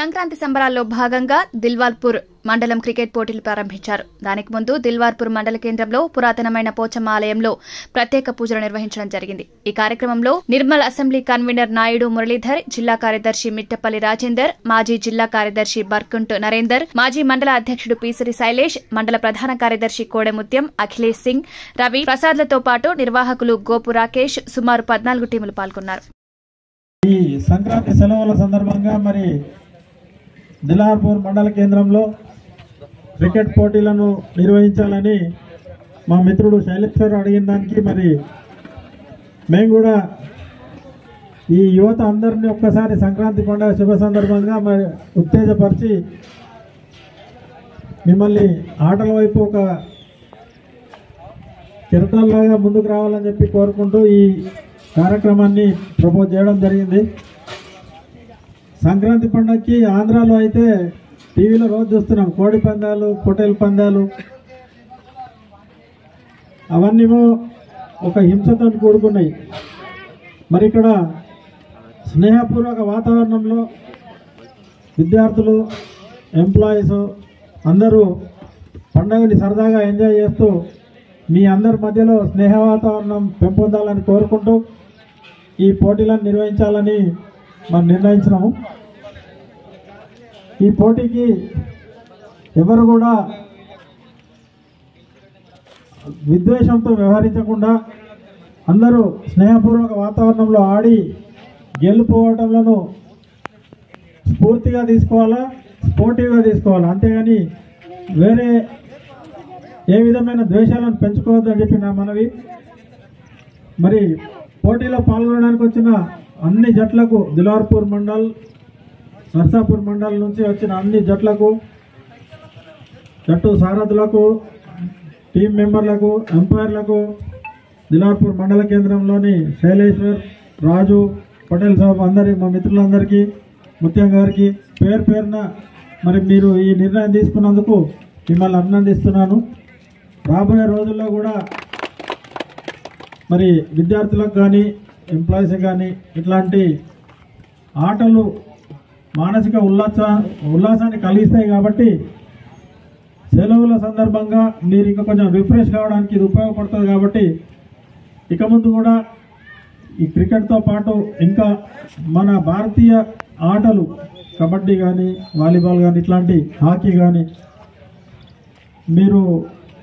సంక్రాంతి సంబరాల్లో భాగంగా దిల్వాల్పూర్ మండలం క్రికెట్ పోటీలు ప్రారంభించారు. దానికి ముందు దిల్వార్పూర్ మండల కేంద్రంలో పురాతనమైన పోచమ్మ ఆలయంలో ప్రత్యేక పూజలు నిర్వహించడం జరిగింది. ఈ కార్యక్రమంలో నిర్మల్ అసెంబ్లీ కన్వీనర్ నాయుడు మురళీధర్ జిల్లా కార్యదర్శి మిట్టపల్లి రాజేందర్ మాజీ జిల్లా కార్యదర్శి బర్కుంట్ నరేందర్ మాజీ మండల అధ్యక్షుడు పీసరి శైలేష్ మండల ప్రధాన కార్యదర్శి కోడెముత్యం అఖిలేష్ సింగ్ రవి ప్రసాద్లతో పాటు నిర్వాహకులు గోపు రాకేష్ సుమారు పద్నాలుగు టీములు పాల్గొన్నారు. ఈ సంక్రాంతి సెలవుల సందర్భంగా మరి దిలార్పూర్ మండల కేంద్రంలో క్రికెట్ పోటీలను నిర్వహించాలని మా మిత్రుడు శైలేశ్వర్ అడిగిన దానికి మరి మేము కూడా ఈ యువత అందరినీ ఒక్కసారి సంక్రాంతి పండుగ శుభ సందర్భంగా మరి ఉత్తేజపరిచి మిమ్మల్ని ఆటల వైపు ఒక చిరతల్లాగా ముందుకు రావాలని చెప్పి కోరుకుంటూ ఈ కార్యక్రమాన్ని ప్రపోజ్ చేయడం జరిగింది. సంక్రాంతి పండగకి ఆంధ్రాలో అయితే టీవీలో రోజు చూస్తున్నాం. కోడి పందాలు పొటేల్ పందాలు. అవన్నీమో ఒక హింసతో కూడుకున్నాయి. మరి ఇక్కడ స్నేహపూర్వక వాతావరణంలో విద్యార్థులు ఎంప్లాయీస్ అందరూ పండుగని సరదాగా ఎంజాయ్ చేస్తూ మీ అందరి మధ్యలో స్నేహ వాతావరణం పెంపొందాలని కోరుకుంటూ ఈ పోటీలను నిర్వహించాలని మనం నిర్ణయించినాము. ఈ పోటీకి ఎవరు కూడా విద్వేషంతో వ్యవహరించకుండా అందరూ స్నేహపూర్వక వాతావరణంలో ఆడి గెలుపోవటంలో స్ఫూర్తిగా తీసుకోవాలా స్పోర్టివ్గా తీసుకోవాలా? అంతేగాని వేరే ఏ విధమైన ద్వేషాలను పెంచుకోవద్దని చెప్పి నా మనవి. మరి పోటీలో పాల్గొనడానికి వచ్చిన అన్ని జట్లకు దిలార్పూర్ మండల్ నర్సాపూర్ మండల్ నుంచి వచ్చిన అన్ని జట్లకు జట్టు సారథులకు టీం మెంబర్లకు ఎంపైర్లకు దిలార్పూర్ మండల కేంద్రంలోని శైలేశ్వర్ రాజు పటేల్ సాబ్ అందరి మా మిత్రులందరికీ ముత్యం గారికి పేరు పేరున మరి మీరు ఈ నిర్ణయం తీసుకున్నందుకు మిమ్మల్ని అభినందిస్తున్నాను. రాబోయే రోజుల్లో కూడా మరి విద్యార్థులకు కానీ ఎంప్లాయీస్ కానీ ఇట్లాంటి ఆటలు మానసిక ఉల్లాస ఉల్లాసాన్ని కలిగిస్తాయి కాబట్టి సెలవుల సందర్భంగా మీరు ఇంకా కొంచెం రిఫ్రెష్ కావడానికి ఇది ఉపయోగపడుతుంది కాబట్టి ఇక ముందు కూడా ఈ క్రికెట్తో పాటు ఇంకా మన భారతీయ ఆటలు కబడ్డీ కానీ వాలీబాల్ కానీ ఇట్లాంటి హాకీ కానీ మీరు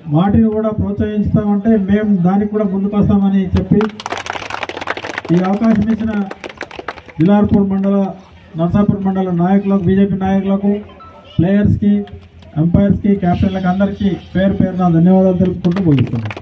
వాటిని కూడా ప్రోత్సహిస్తామంటే మేము దానికి కూడా ముందుకు వస్తామని చెప్పి ఈ అవకాశం ఇచ్చిన దిలార్పూర్ మండల నర్సాపూర్ మండల నాయకులకు బీజేపీ నాయకులకు ప్లేయర్స్కి ఎంపైర్స్కి క్యాప్టెన్లకు అందరికీ పేరు పేరున ధన్యవాదాలు తెలుపుకుంటూ ముగిస్తున్నాను